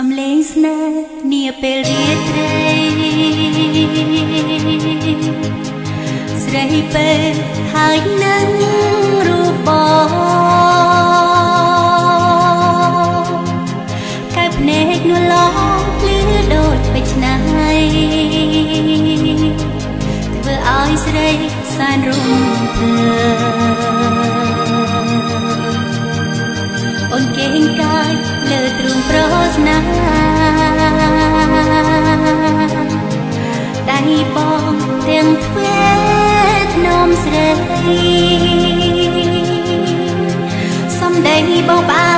សំលេងស្នេហ៍នាពេលរាត្រីស្រីពេលហើយនឹងរូបបងកែភ្នែកនោះឡងភ្លឺដូចពេជ្រណាស់ធ្វើឲ្យស្រីសែនរំភើអូនគេងកាយលើ បបអើ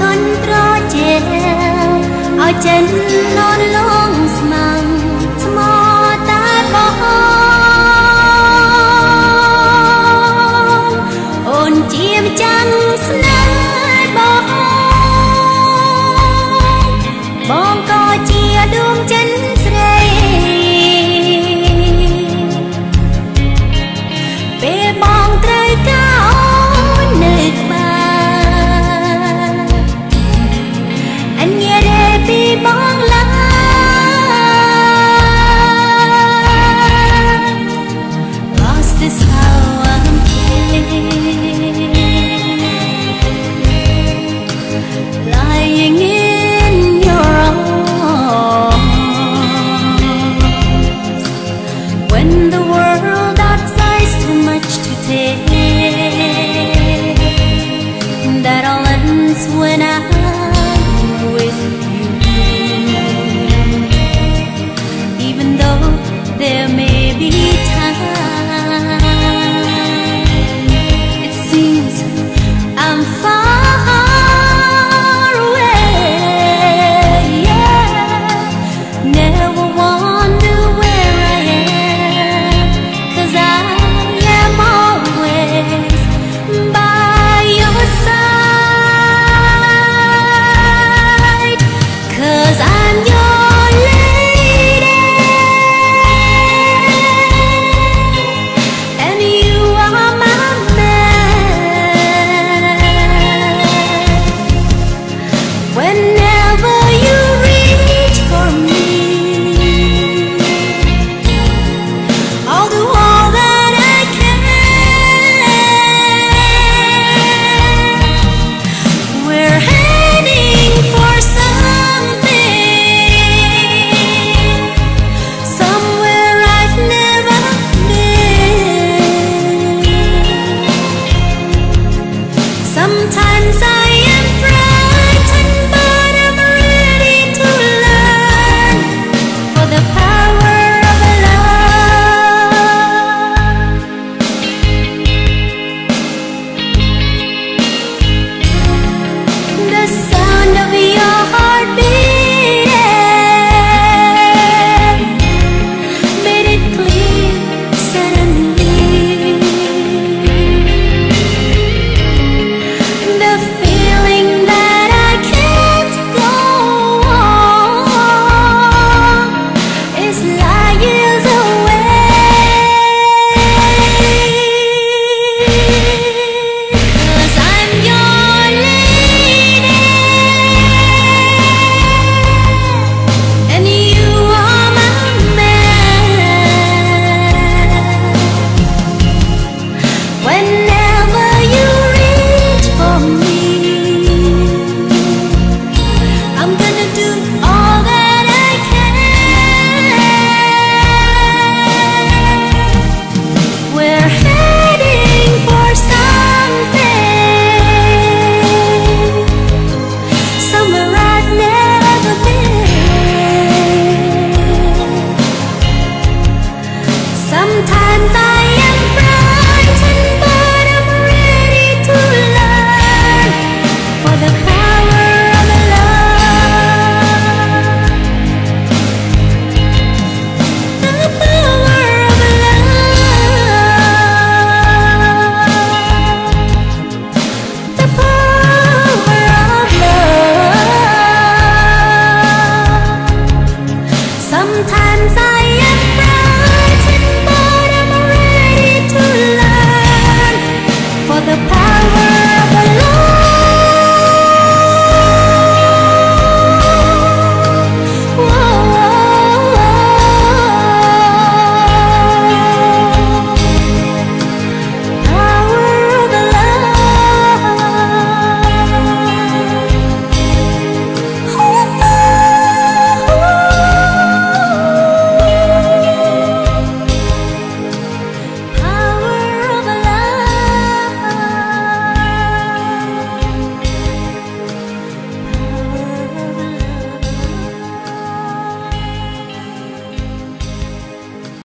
ទុនត្រជាឲ្យចិននរលងស្មង the sun.